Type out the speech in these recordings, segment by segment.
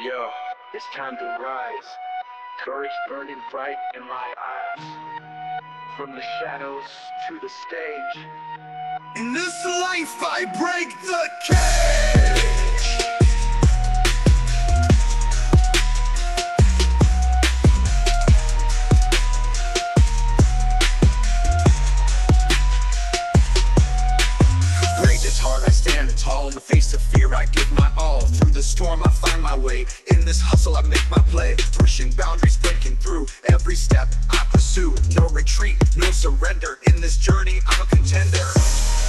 Yo, it's time to rise. Courage burning bright in my eyes. From the shadows to the stage. In this life, I break the cage. Tall in the face of fear. I give my all. Through the storm, I find my way. In this hustle, I make my play. Pushing boundaries, breaking through. Every step I pursue. No retreat, no surrender. In this journey, I'm a contender.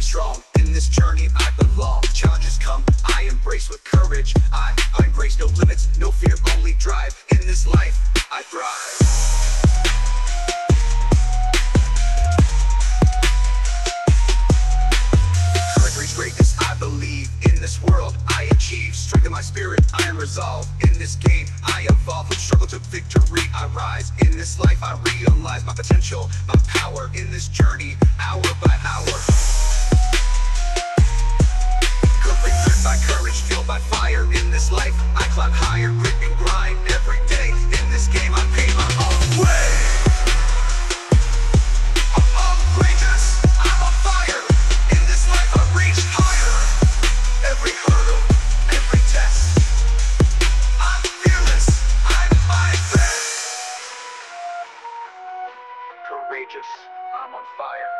Stand strong in this journey. I belong. Challenges come, I embrace with courage. I, I embrace no limits, no fear, only drive. In this life, I thrive. Greatness, I believe. In this world, I achieve. Strength in my spirit, I am resolved. In this game, I evolve. From struggle to victory, I rise. In this life, I realize my potential, my power. In this journey, hour by hour. I'm outrageous, I'm courageous, I'm on fire in this life, I reach higher. Every hurdle, every test. I fearless, I'm my king. courageous, I'm on fire.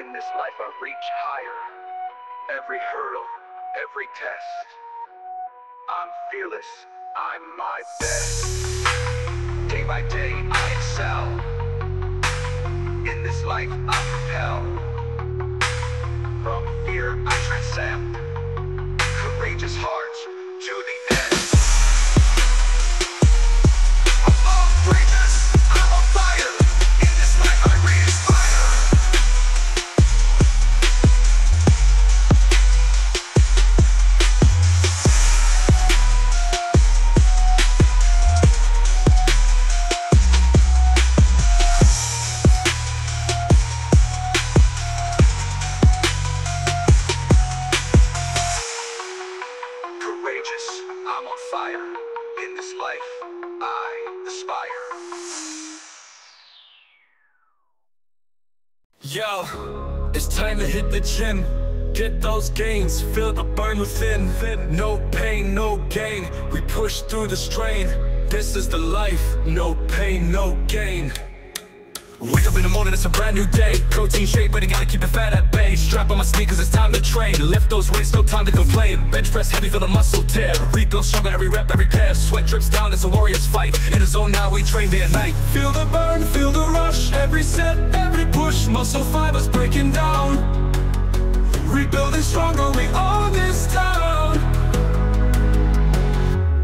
In this life, I reach higher. Every hurdle, every test. I'm fearless, I'm my best. Day by day I excel. In this life I propel. From fear I transcend. Courageous hearts to the end. I'm outrageous, fire. In this life, I aspire. Yo, it's time to hit the gym. Get those gains, feel the burn within. No pain, no gain. We push through the strain. This is the life, no pain, no gain. Wake up in the morning, it's a brand new day. Protein shake, but I gotta keep the fat at bay. Strap on my sneakers, it's time to train. Lift those weights, no time to complain. Bench press heavy, feel the muscle tear. Rebuild stronger every rep, every pair. Sweat drips down, it's a warrior's fight. In the zone now, we train day and night. Feel the burn, feel the rush. Every set, every push, muscle fibers breaking down. Rebuilding stronger, we own this town.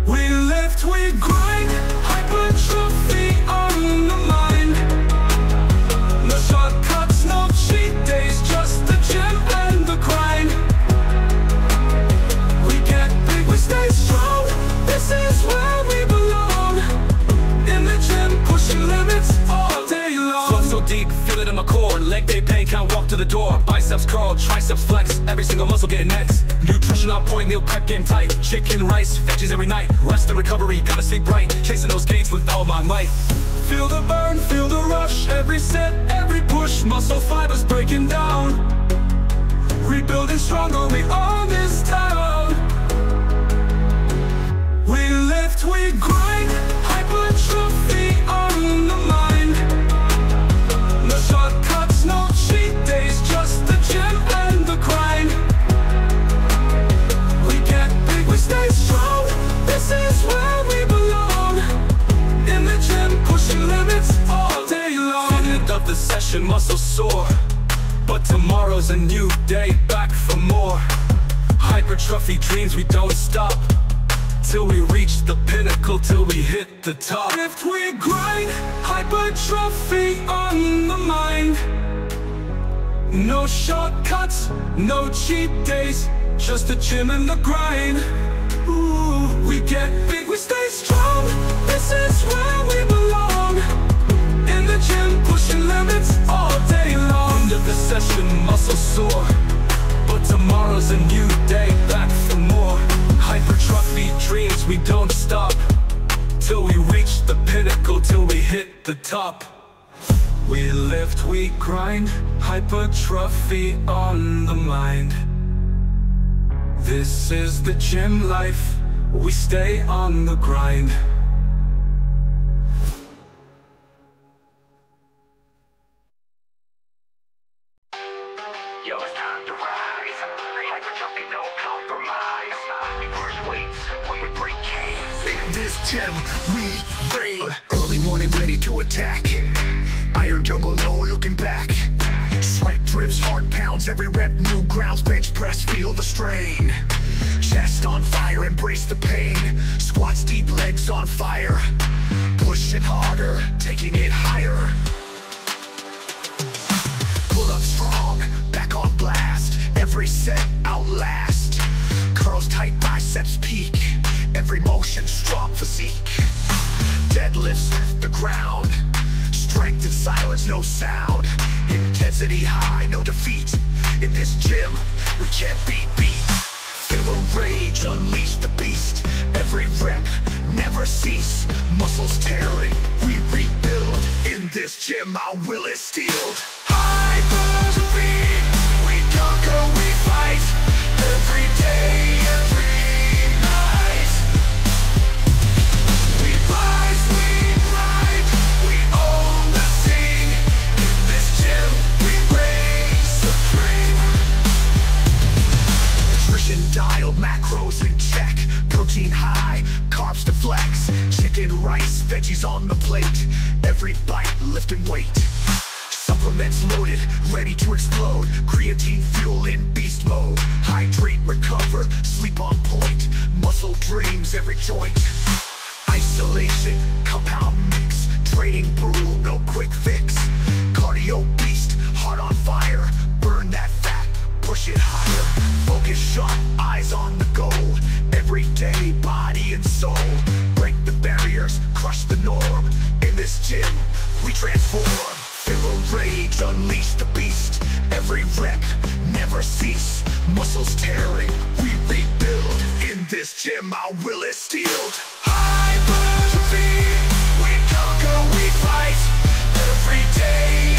We lift, we grind, hypertrophy can't walk to the door. Biceps curl, triceps flex. Every single muscle getting next. Nutrition on point, meal prep game tight. Chicken, rice, veggies every night. Rest and recovery, gotta stay bright. Chasing those gains with all my might. Feel the burn, feel the rush. Every set, every push. Muscle fibers breaking down. Rebuilding stronger, we own this town We lift, we grind. Hypertrophy. Tomorrow's a new day, back for more. Hypertrophy dreams, we don't stop. Till we reach the pinnacle, till we hit the top. If we grind, hypertrophy on the mind. No shortcuts, no cheat days Just the gym and the grind. Ooh, we get big, we stay strong. This is where we belong limits all day long. Of the session, muscle sore But tomorrow's a new day, back for more. Hypertrophy dreams, we don't stop. Till we reach the pinnacle, till we hit the top. We lift, we grind. Hypertrophy on the mind. This is the gym life. We stay on the grind attack. Iron jungle, no looking back. Sweat drips, heart pounds, every rep, new grounds, bench press, feel the strain. Chest on fire, embrace the pain. Squats deep, legs on fire. Pushing harder, taking it higher. Pull up strong, back on blast. Every set outlast. Curls tight, biceps peak. Every motion, strong physique. Deadlifts the ground. Strength in silence, no sound. Intensity high, no defeat. In this gym, we can't be beat. Feel the rage, unleash the beast. Every rep, never cease. Muscles tearing, we rebuild. In this gym, our will is steeled. Hypertrophy, we conquer, we fight. Every day, macros in check. Protein high, carbs to flex. Chicken, rice, veggies on the plate. Every bite lifting weight. Supplements loaded, ready to explode. Creatine fuel in beast mode. Hydrate, recover, sleep on point. Muscle dreams, every joint. Isolation, compound mix. Training brutal, no quick fix. Cardio beast, heart on fire. Burn that push it higher. Focus sharp, eyes on the goal. Every day, body and soul. Break the barriers, crush the norm. In this gym, we transform. Feel a rage, unleash the beast. Every rep, never cease. Muscles tearing, we rebuild. In this gym, our will is steeled. Hypertrophy, we conquer, we fight. Every day,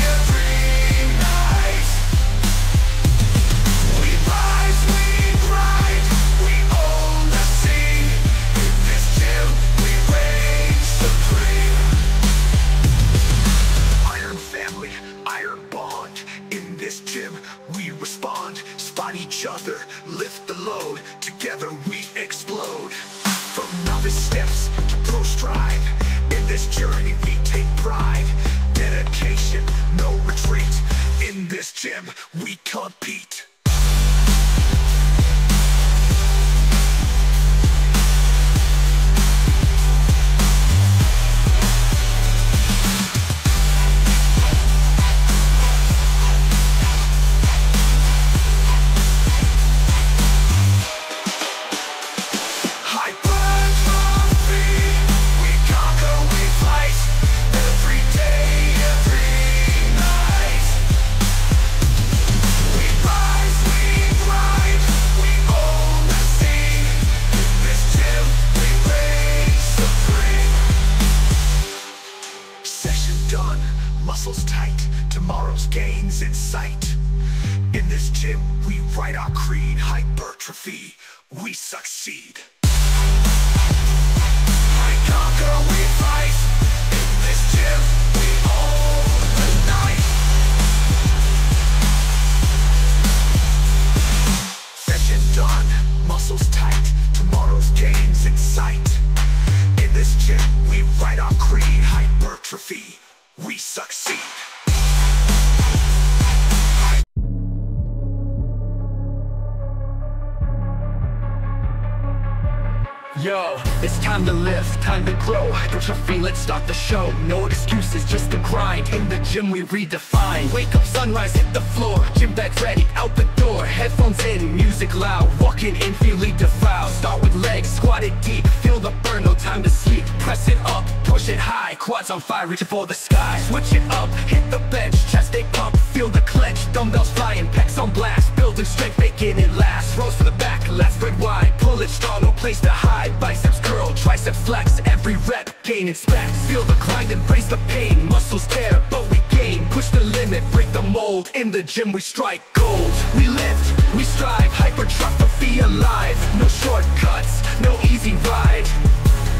it's time to lift, time to grow. Hypertrophy, let's start the show. No excuses, just the grind. In the gym we redefine. Wake up, sunrise, hit the floor. Gym bag ready, out the door. Headphones in, music loud. Walking in, feeling defiled Start with legs, squat it deep. Feel the burn, no time to sleep. Press it up, push it high. Quads on fire, reaching for the sky. Switch it up, hit the bench. Chest pump, feel the clench Dumbbells flying, pecs on blast Building strength, making it last. Rows for the back, last spread wide Pull it strong, no place to hide. Biceps curl, tricep flex Every rep, gaining specs Feel the grind, embrace the pain Muscles tear, but we gain. Push the limit, break the mold In the gym we strike gold. We lift, we strive Hypertrophy alive. No shortcuts, no easy ride.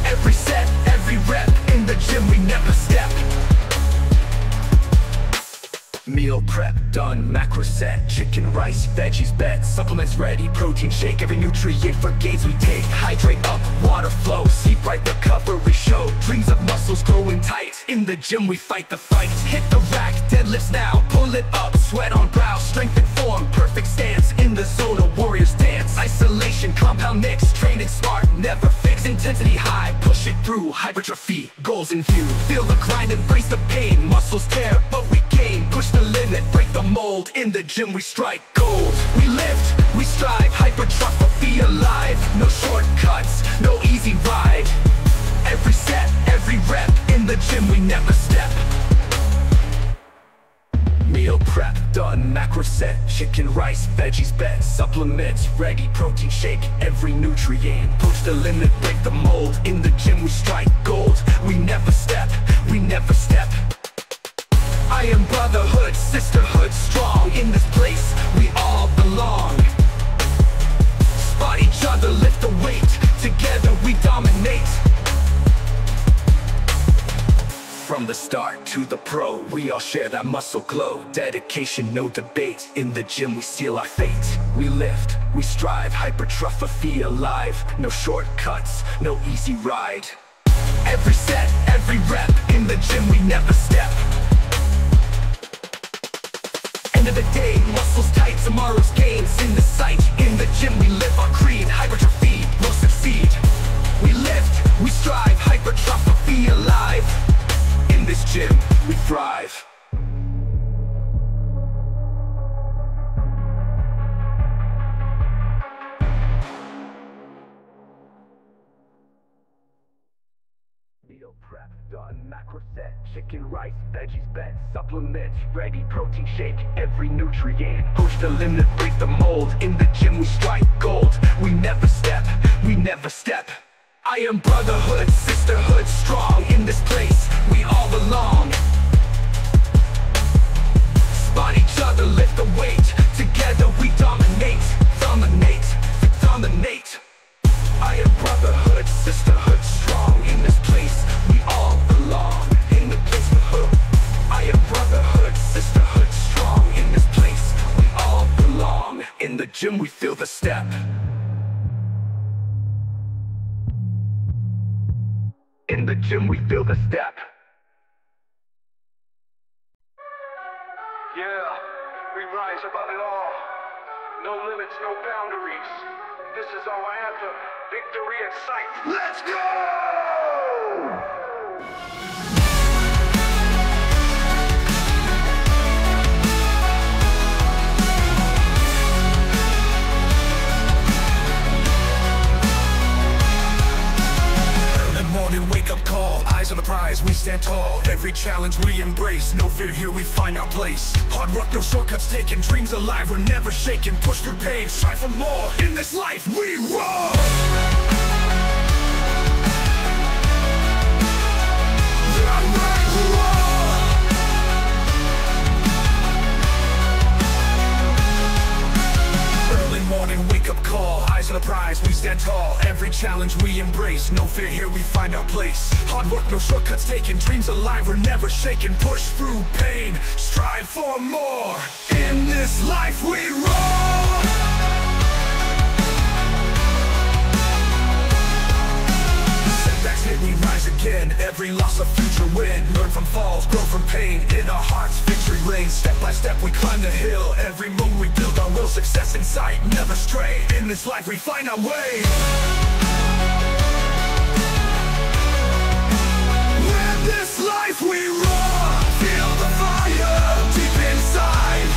Every set, every rep In the gym we never step Meal prep done, macro set Chicken, rice, veggies, bet Supplements ready, protein shake Every nutrient for gains we take. Hydrate up, water flow Sleep right, recovery show. Dreams of muscles growing tight. In the gym we fight the fight. Hit the rack, deadlifts now. Pull it up, sweat on brow. Strength and form, perfect stance In the zone, dance Isolation, compound mix Training smart, never fix Intensity high, push it through Hypertrophy, goals in view Feel the grind, embrace the pain Muscles tear, but we gain Push the limit, break the mold In the gym we strike gold We lift, we strive Hypertrophy alive No shortcuts, no easy ride Every set, every rep In the gym we never step Meal prep. Done, macro set. Chicken, rice, veggies, bet Supplements, ready, protein shake Every nutrient, push the limit Break the mold, in the gym we strike gold. We never step, we never step. I am brotherhood, sisterhood strong. In this the start to the pro, we all share that muscle glow. Dedication, no debate, in the gym we seal our fate. We lift, we strive, hypertrophy alive. No shortcuts, no easy ride. Every set, every rep, in the gym we never step. End of the day, muscles tight, tomorrow's gains in the sight. In the gym we live our creed, hypertrophy will succeed. We lift, we strive, hypertrophy alive this gym, we thrive Meal prep macro set, chicken, rice, veggies, bet, supplements, ready, protein shake, every nutrient. Push the limit, break the mold, in the gym we strike gold. We never step, we never step. I am brotherhood, sisterhood, strong in this place, we all belong. Spot each other, lift the weight, together we dominate, dominate, dominate. I am brotherhood, sisterhood, strong in this place. We all belong in the place. I am brotherhood, sisterhood, strong in this place. We all belong in the gym. We feel the step. In the gym, we feel the step. Yeah, we rise above it all. No limits, no boundaries. This is our anthem. Victory excites. Let's go! On the prize, we stand tall. Every challenge we embrace, no fear here we find our place. Hard work, no shortcuts taken, dreams alive, we're never shaken. Push through pain, strive for more. In this life we roar. Early morning wake up call, on the prize, we stand tall. Every challenge we embrace, no fear here we find our place. Hard work, no shortcuts taken, dreams alive, we're never shaken. Push through pain, strive for more. In this life we roar. Did we rise again? Every loss a future win. Learn from falls, grow from pain. In our hearts, victory reigns. Step by step we climb the hill. Every moon we build our will Success in sight, never stray. In this life we find our way. This life we roar Feel the fire deep inside.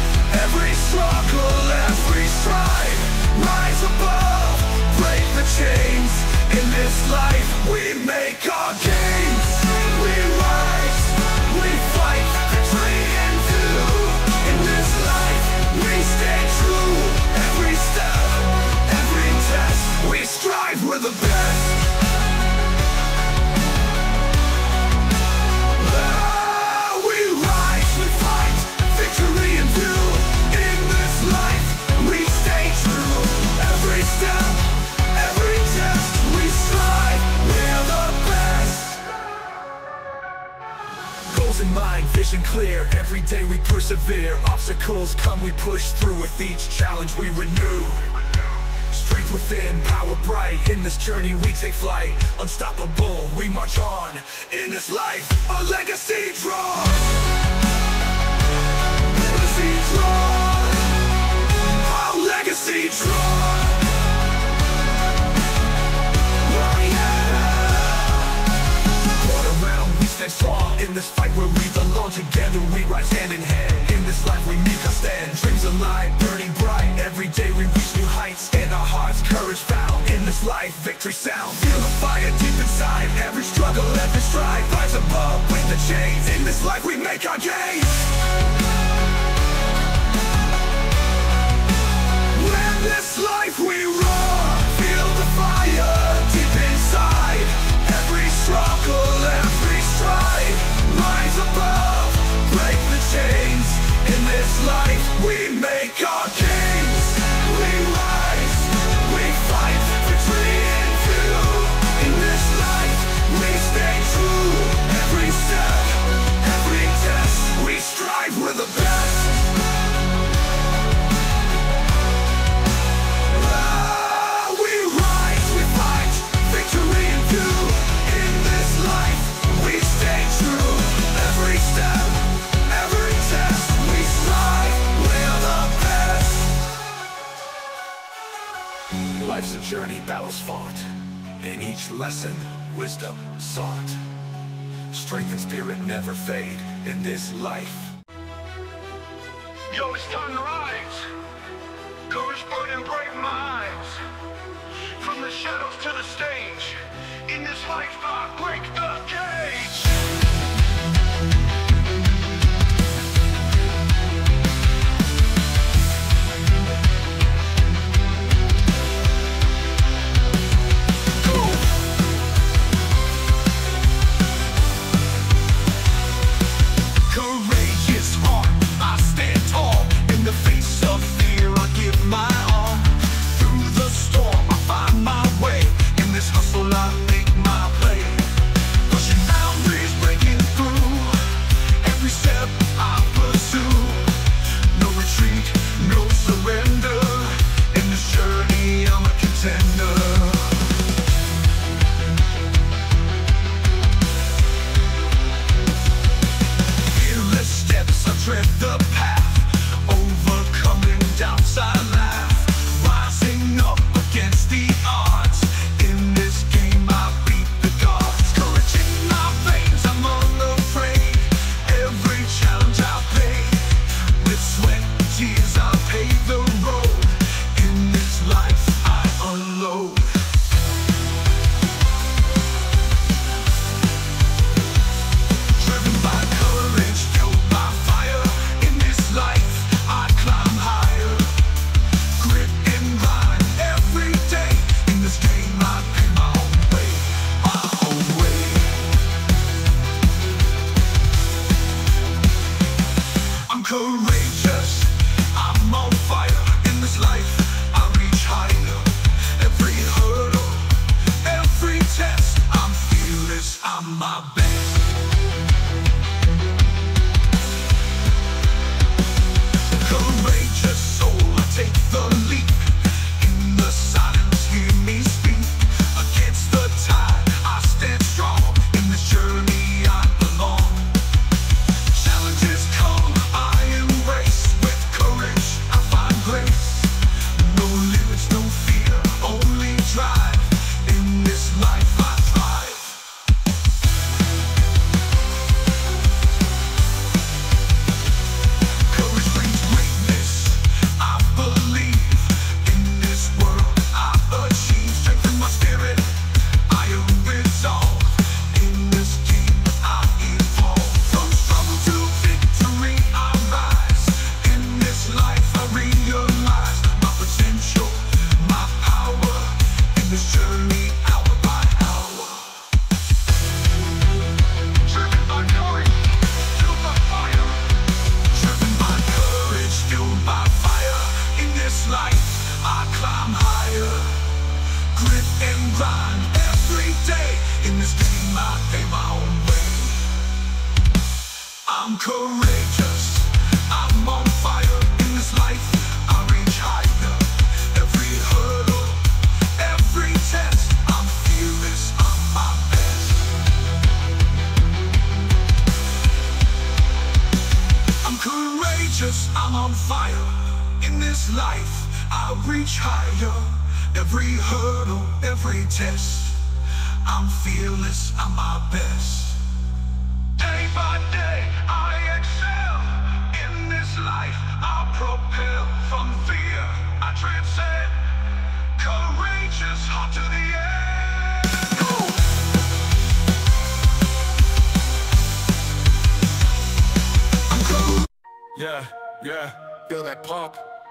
Every struggle, every strive Rise above, break the chains. In this life we make our games. We within, power bright In this journey we take flight Unstoppable, we march on In this life, A legacy drawn. Legacy drawn. Our legacy drawn. Stand strong. In this fight where we belong Together we rise hand in hand. In this life we make our stand. Dreams alive, burning bright. Every day we reach new heights In our hearts, courage found. In this life, victory sound. Feel the fire deep inside. Every struggle, every stride Rise above, break the chains. In this life we make our gains. In this life we Feel the fire deep inside. Every struggle, this life we make our gains Strength and spirit never fade In this life Yo, it's time to rise. Courage, burning bright minds. From the shadows to the stage. In this life, I break the cage.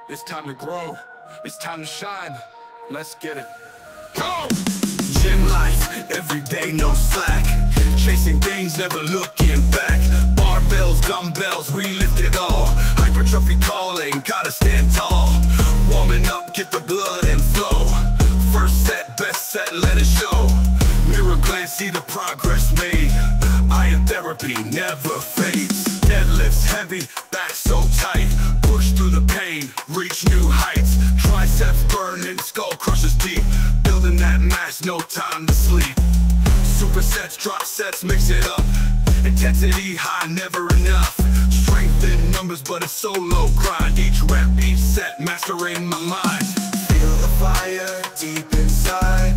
It's time to grow. It's time to shine. Let's get it. Go! Gym life, every day no slack. Chasing things, never looking back. Barbells, dumbbells, we lift it all. Hypertrophy calling, gotta stand tall. Warming up, get the blood and flow. First set, best set, let it show. Mirror glance, see the progress made. Iron therapy never fades. Deadlifts heavy, back so tight the pain, reach new heights. Triceps burning, skull crushes deep. Building that mass, no time to sleep. Supersets, drop sets, mix it up. Intensity high, never enough. Strength in numbers, but a solo grind. Each rep, each set, mastering my mind. Feel the fire deep inside.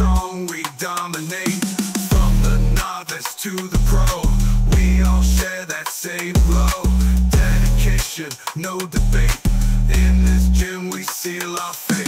strong, we dominate. From the novice to the pro We all share that same flow Dedication, no debate. In this gym we seal our fate.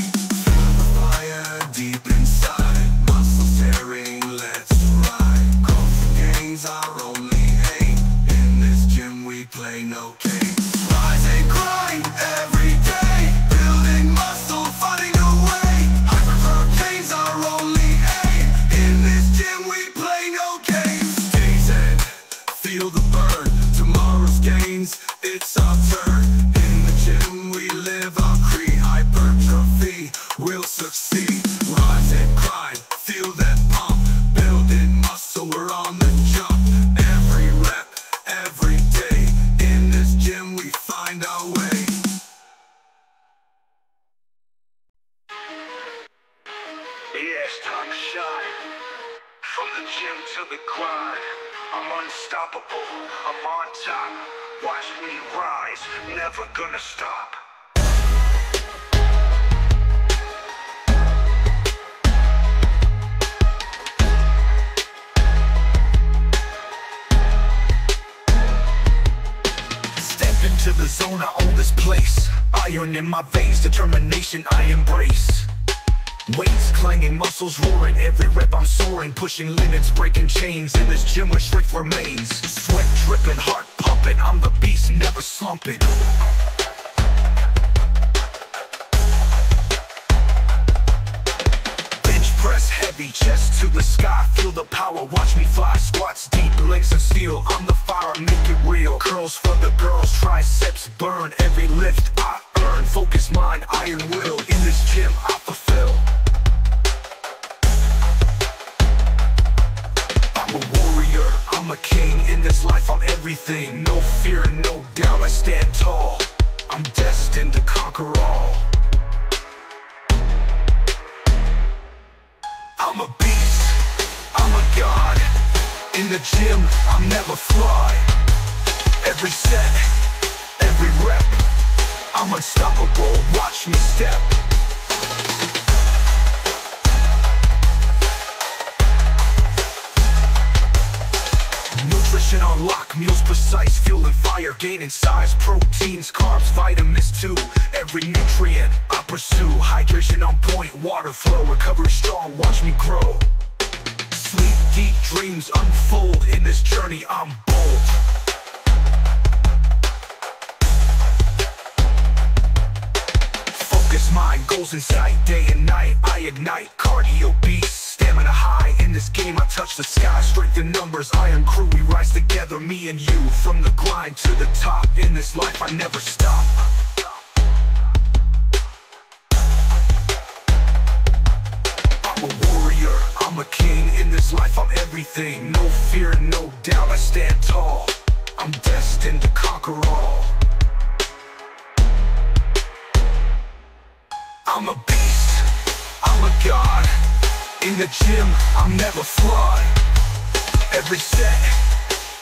Pushing limits, breaking chains, in this gym where strength remains. Sweat dripping, heart pumping, I'm the beast, never slumping. Bench press heavy, chest to the sky Feel the power, watch me fly. Squats deep, legs of steel I'm the fire, make it real. Curls for the girls, triceps burn Every lift I earn. Focus mind, iron will In this gym I fulfill I'm a king In this life I'm everything. No fear, no doubt, I stand tall. I'm destined to conquer all. I'm a beast, I'm a god. In the gym, I'm never fly. Every set, every rep I'm unstoppable, watch me step Nutrition on lock, meals precise, fuel and fire, gaining size, proteins, carbs, vitamins too. Every nutrient I pursue, hydration on point, water flow, recovery strong, watch me grow. Sleep deep, dreams unfold, in this journey I'm bold. Focus mind, goals in sight, day and night I ignite, cardio beast, stamina high. In this game I touch the sky, strength in numbers. Iron crew, we rise together, me and you. From the grind to the top, in this life I never stop. I'm a warrior, I'm a king. In this life I'm everything. No fear, no doubt, I stand tall. I'm destined to conquer all. I'm a beast, I'm a god In the gym, I'm never flawed Every set,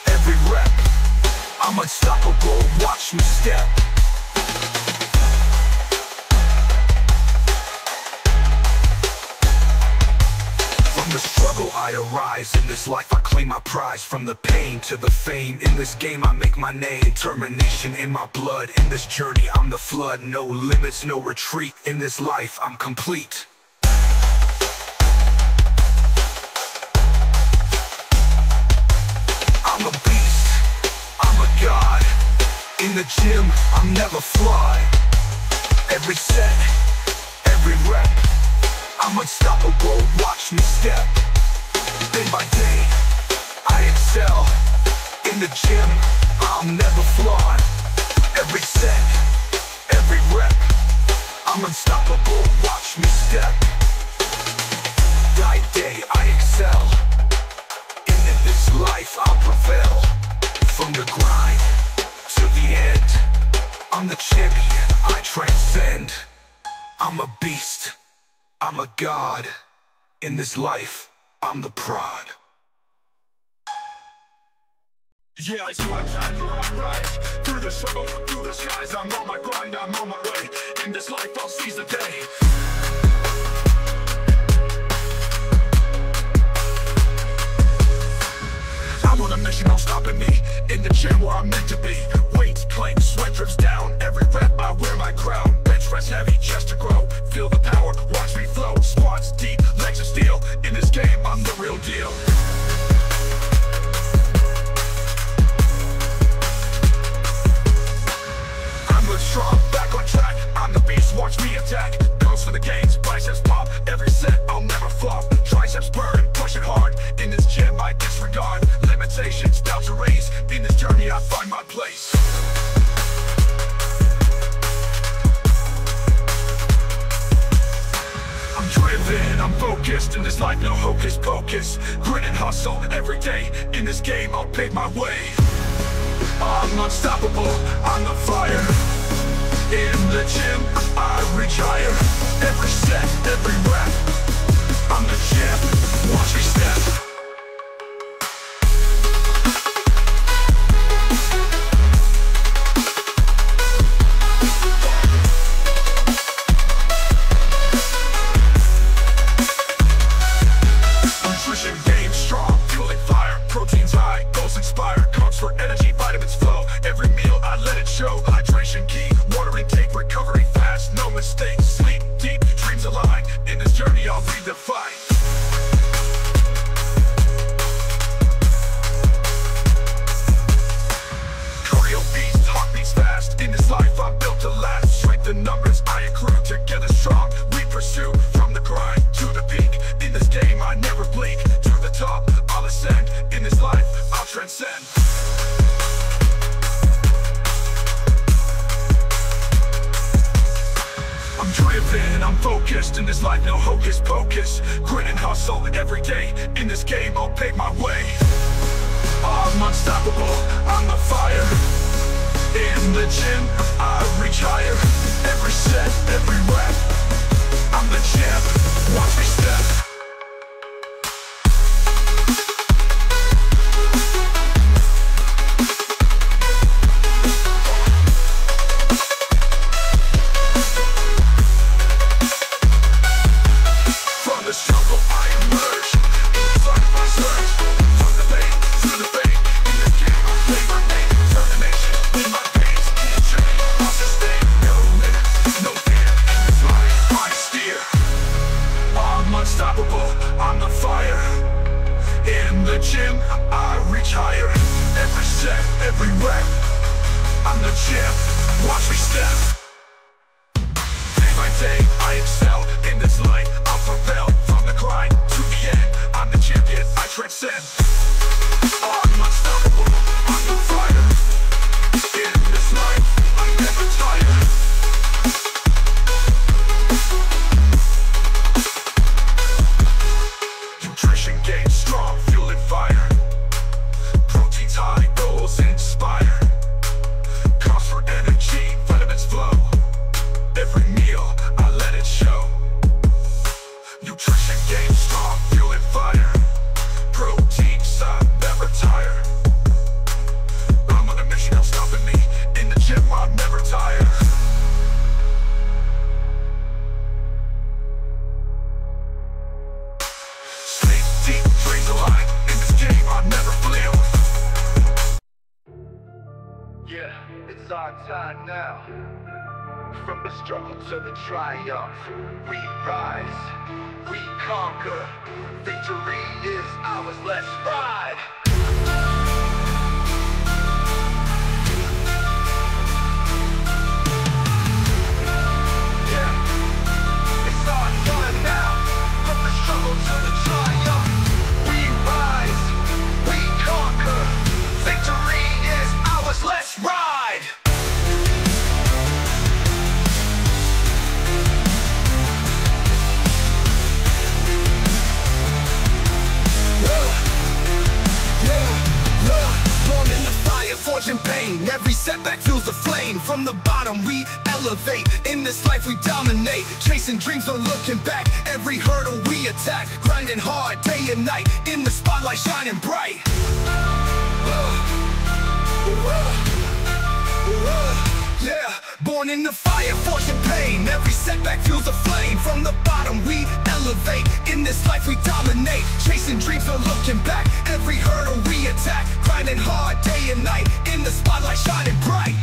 every rep I'm unstoppable, watch me step. From the struggle I arise In this life I claim my prize. From the pain to the fame In this game I make my name. Determination in my blood In this journey I'm the flood. No limits, no retreat. In this life I'm complete In the gym I'm never flawed Every set Every rep I'm unstoppable, watch me step. Day by day, I excel. In the gym, I'm never flawed Every set, every rep I'm unstoppable, watch me step. Day day, I excel. In this life, I'll prevail. From the grind end I'm the champion, I transcend. I'm a beast. I'm a god. In this life, I'm the prod. Yeah, I sweat I rise Through the struggle, through the skies I'm on my grind, I'm on my way. In this life, I'll seize the day. I'm on a mission, no stopping me. In the gym where I'm meant to be Planks, sweat drips down Every rep, I wear my crown. Bench press heavy, chest to grow. Feel the power, watch me flow. Squats deep, legs of steel. In this game, I'm the real deal unstoppable, I'm the fire In the gym, I reach higher Every set, every rep. I'm the champ, watch me step Yeah, it's our time now. From the struggle to the triumph, we rise, we conquer. Victory is ours, let's ride. Pain. Every setback fuels the flame. From the bottom, we elevate. In this life, we dominate. Chasing dreams, no looking back. Every hurdle we attack. Grinding hard, day and night. In the spotlight, shining bright. Yeah, born in the fire, fortune pain. Every setback fuels a flame. From the bottom, we elevate. In this life, we dominate. Chasing dreams, no looking back. Every hurdle we attack. Grinding hard, day and night. In the spotlight, shining bright.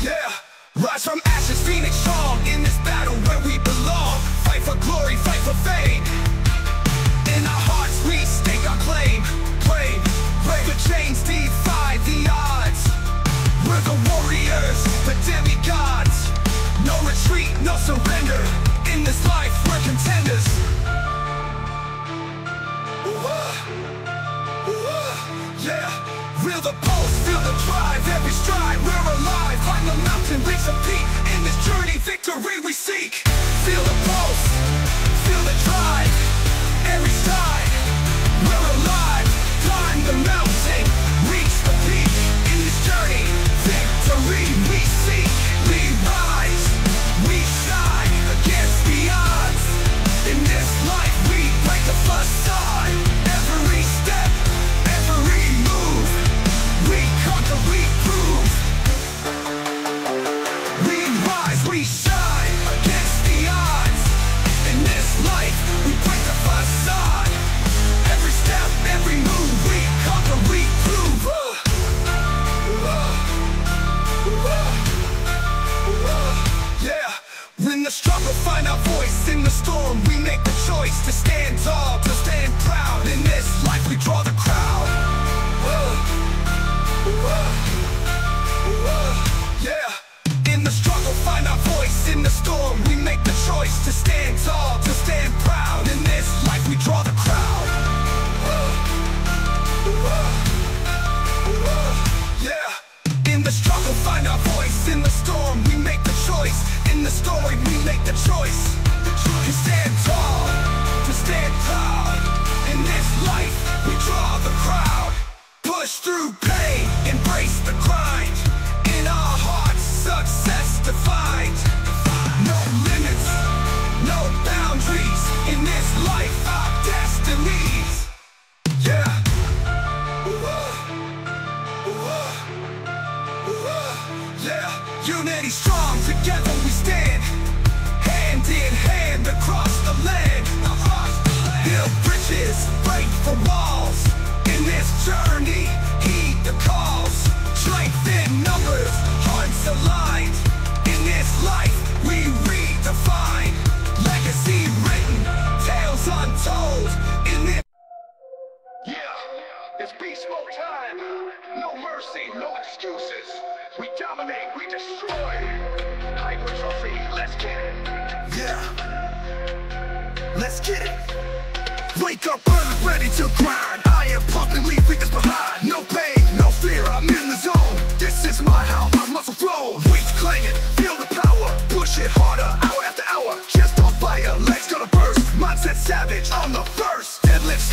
Yeah, rise from ashes, phoenix strong. In this battle where we belong. Fight for glory, fight for fame. Chains, defy the odds. We're the warriors, the demigods. No retreat, no surrender. In this life we're contenders. Ooh, uh, ooh, uh, Yeah, feel the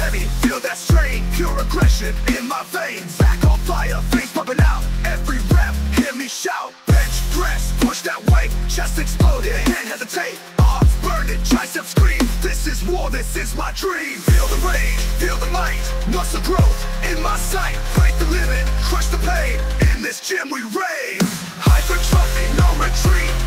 Deadlifts heavy, feel that strain. Pure aggression in my veins. Back on fire, face popping out. Every rep, hear me shout. Bench press, push that weight. Chest exploded, can't hesitate. Arms burning, triceps scream. This is war, this is my dream. Feel the rage, feel the might. Muscle growth in my sight. Break the limit, crush the pain. In this gym we reign. Hypertrophy, no retreat.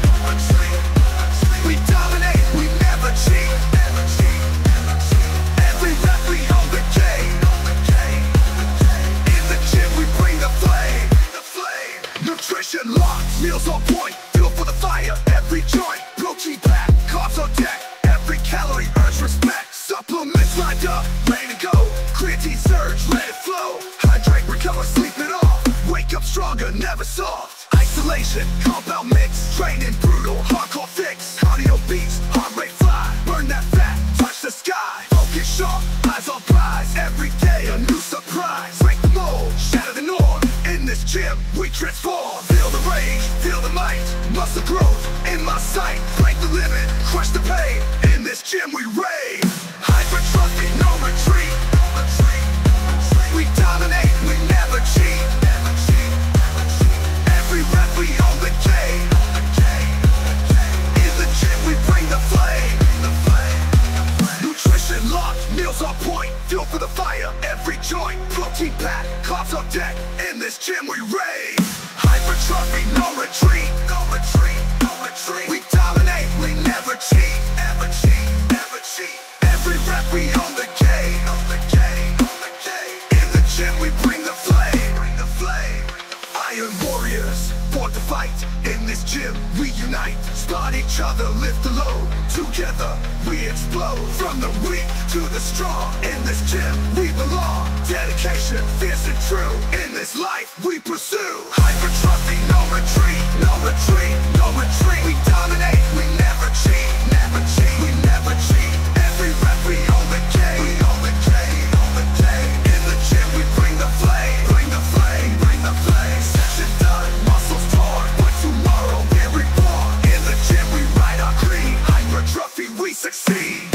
Hydrate, recover, sleep it off. Wake up stronger, never soft. Isolation, compound mix. Training brutal, hardcore fix. Cardio beats, heart rate fly. Burn that fat, touch the sky. Focus sharp, eyes on prize. Every day a new surprise. Break the mold, shatter the norm. In this gym, we transform. Feel the rage, feel the might. Muscle growth in my sight. Break the limit, crush the pain. In this gym, we reign. On point. Fuel for the fire, every joint. Protein pack, carbs on deck. In this gym, we reign. Hypertrophy, no retreat. No retreat, no retreat. We dominate, we never cheat. Never cheat, never cheat. Every rep we own the game. Own the game, own the game. In the gym, we bring the flame. Bring the flame. Iron warriors, born to fight. In this gym, we unite. Spot each other, lift the load. Together, we explode. From the weak to the strong. In this gym, we belong. Dedication, fierce and true. In this life, we pursue. Hypertrophy, no retreat. No retreat, no retreat. We dominate, succeed.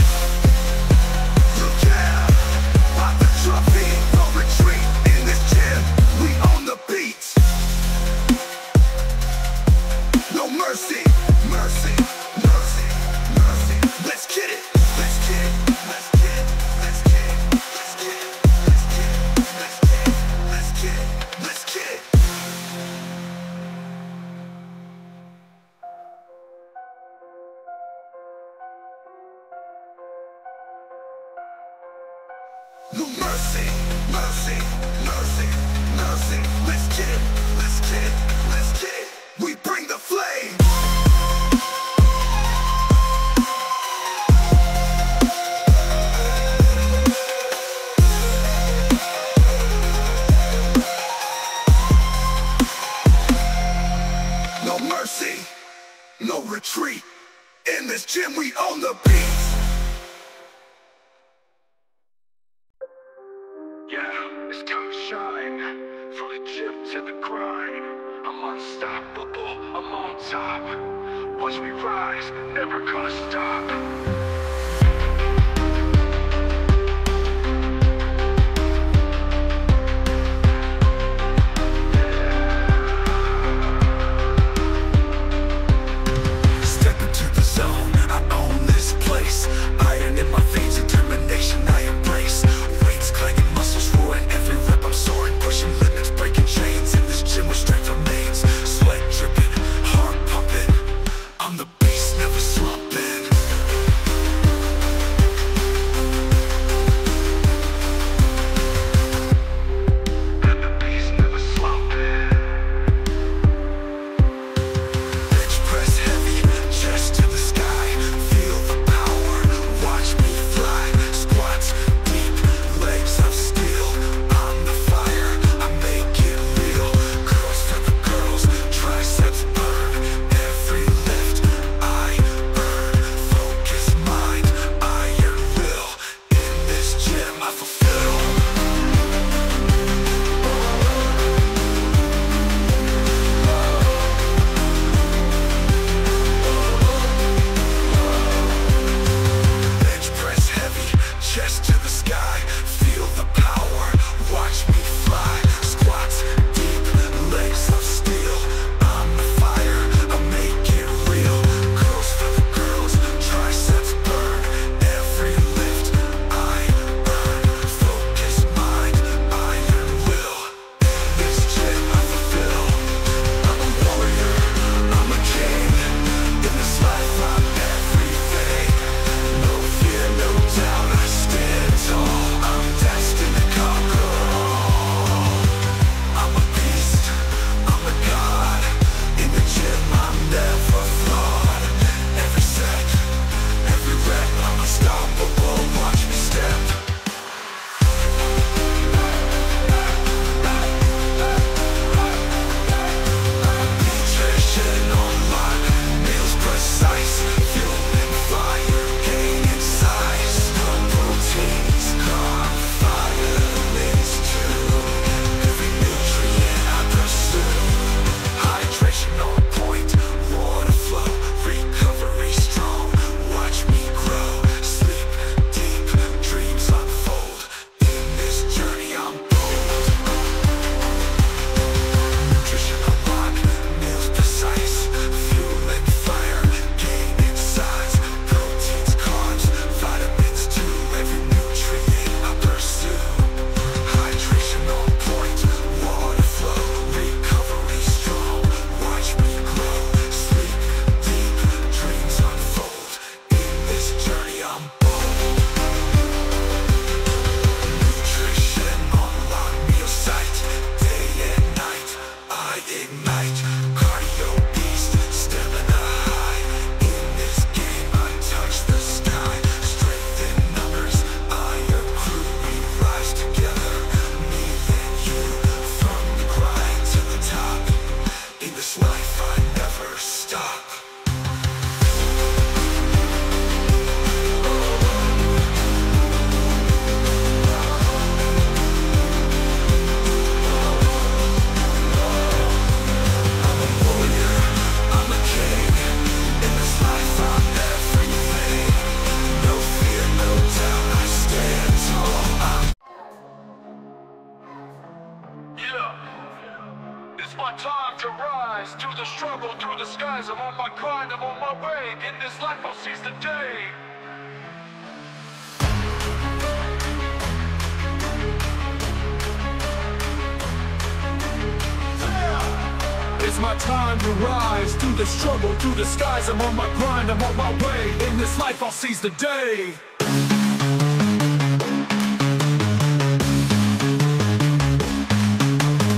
through the struggle, through the skies. I'm on my grind, I'm on my way. In this life I'll seize the day.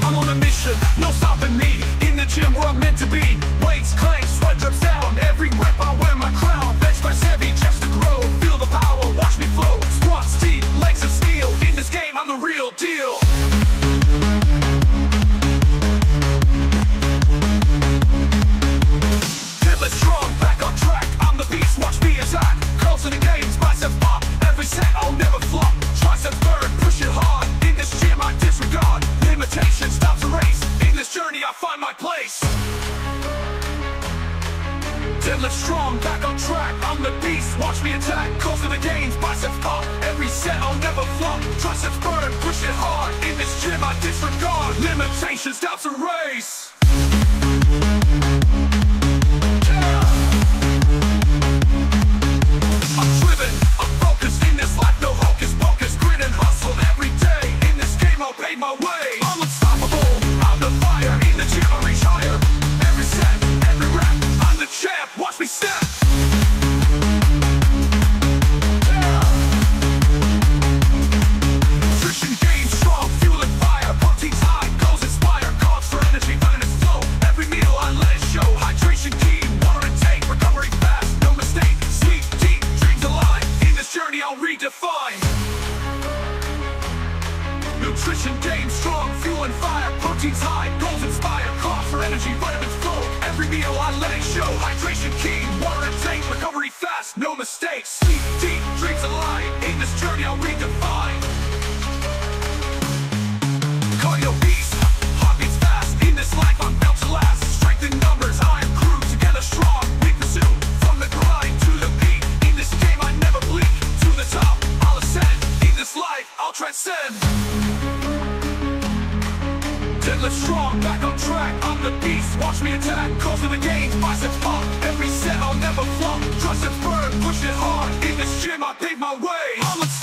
I'm on a mission, no stopping me. In the gym where I'm meant to be. Of the gains, biceps pop Every set I'll never flop. Triceps burn, push it hard. In this gym I disregard Limitations, doubts erase In this journey I'll beast, heart beats fast. In this life I'm built to last. Strength in numbers, I am crew together strong. We from the grind to the peak. In this game I never. To the top, I'll ascend. In this life I'll transcend. Deadlift strong, back on track. I'm the beast. Watch me attack. Cause of the game, biceps pop. Every set I'll never flop. Triceps burn, push it hard. In this gym I pave my way.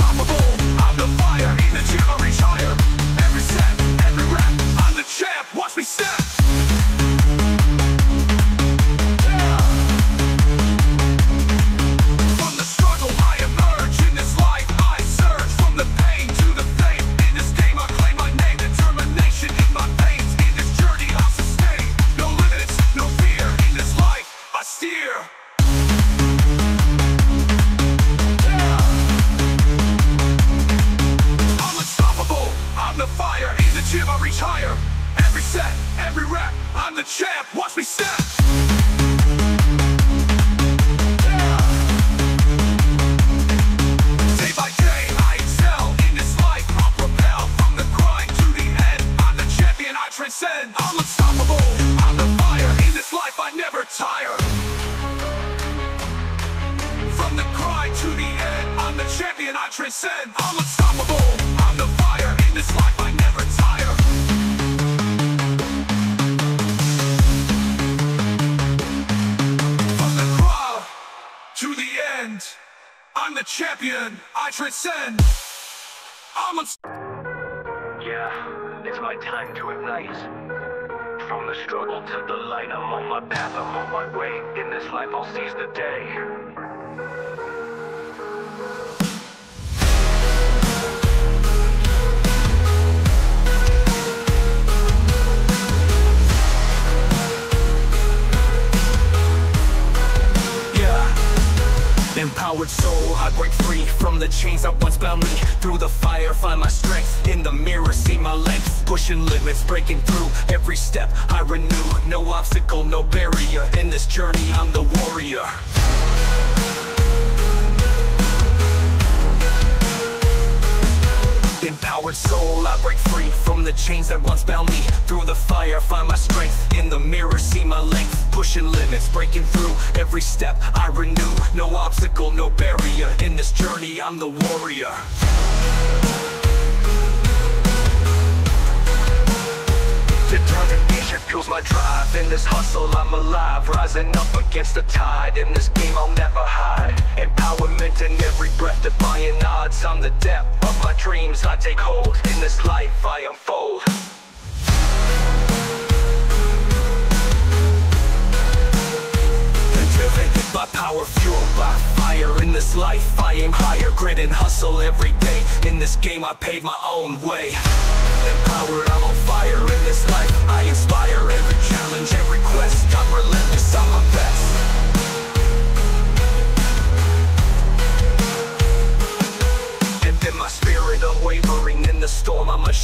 End. I'm the champion, I transcend. I'm un- Yeah, it's my time to ignite. From the struggle to the light, I'm on my path, I'm on my way. In this life, I'll seize the day. Empowered soul, I break free from the chains that once bound me. Through the fire, find my strength. In the mirror, see my length. Pushing limits, breaking through. Every step I renew. No obstacle, no barrier. In this journey, I'm the warrior. Empowered soul, I break free from the chains that once bound me. Through the fire, find my strength. In the mirror, see my length. Pushing limits, breaking through. Every step I renew. No obstacle, no barrier. In this journey, I'm the warrior. Determination fuels my drive. In this hustle, I'm alive. Rising up against the tide. In this game, I'll never hide. Empowerment in every breath, defying odds. I'm the depth of my dreams. I take hold. In this life, I unfold. By power, fueled by fire. In this life I aim higher, grit and hustle every day. In this game I pave my own way. Empowered, I'm on fire. In this life I inspire every challenge, every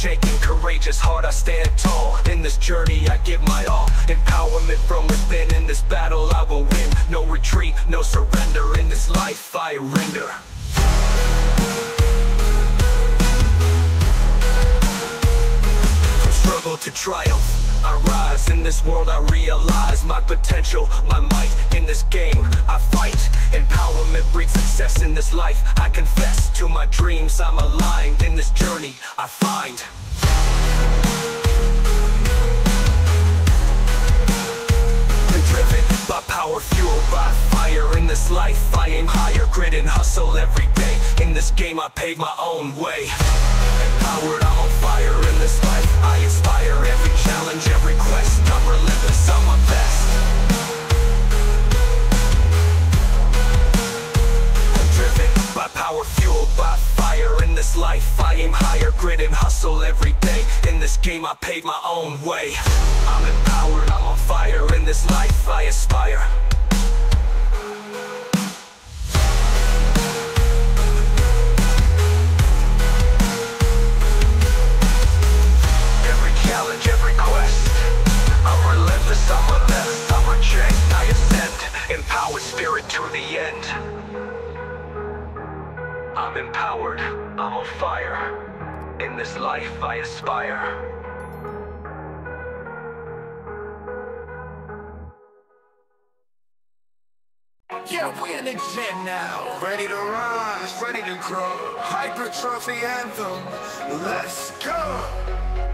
storm courageous heart I stand tall. In this journey I give my all. Empowerment from within. In this battle I will win. No retreat, no surrender. In this life I render. From struggle to triumph I rise in this world I realize my potential, my might. In this game I fight, empowerment breeds success in this life. I confess to my dreams I'm aligned in this journey I find. Been driven by power, fueled by fire. In this life I aim higher, grit and hustle every day. In this game I pave my own way. Empowered, I'm on fire this life. I inspire every challenge, every quest. I'm relentless, I'm my best. I'm driven by power, fueled by fire. In this life I aim higher, grit and hustle every day. In this game I pave my own way. I'm empowered, I'm on fire. In this life I aspire I'm a best I'm a chain, I ascend Empowered spirit to the end I'm empowered, I'm on fire In this life I aspire Yeah, we in the gym now. Ready to rise, ready to grow. Hypertrophy anthem. Let's go.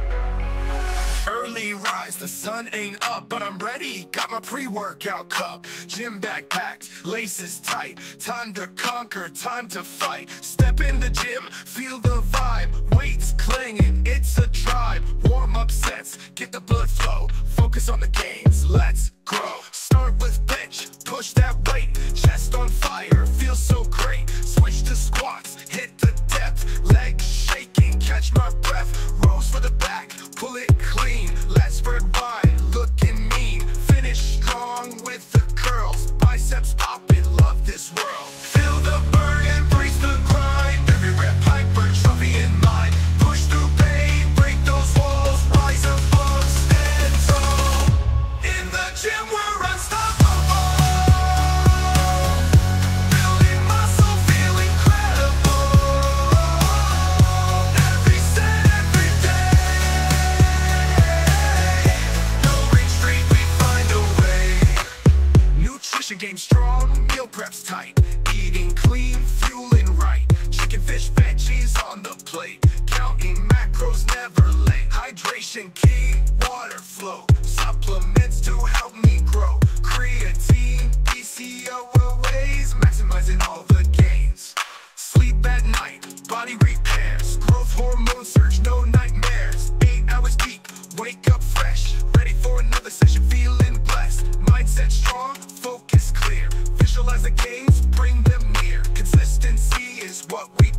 Early rise, the sun ain't up, but I'm ready. Got my pre-workout cup, gym backpacked, laces tight. Time to conquer, time to fight. Step in the gym, feel the vibe. Weights clanging, it's a tribe. Warm-up sets, get the blood flow. Focus on the gains, let's grow. Start with bench, push that weight. Chest on fire, feels so great. Switch to squats, hit the depth. Legs shaking, catch my breath. Rows for the back, pull it clean. Let's spread wide, looking mean. Finish strong with the curls. Biceps popping, love this world. Feel the burn and breathe the Nutrition game strong, meal preps tight. Eating clean, fueling right. Chicken, fish, veggies on the plate. Counting macros, never late. Hydration key, water flow. Supplements to help me grow. Creatine, BCAAs, maximizing all the gains. Sleep at night, body repairs. Growth hormone surge, no nightmares. Eight hours deep, wake up fresh. Ready for another session, feeling blessed. Mindset strong, focus clear. Visualize the gains, bring them near. Consistency is what we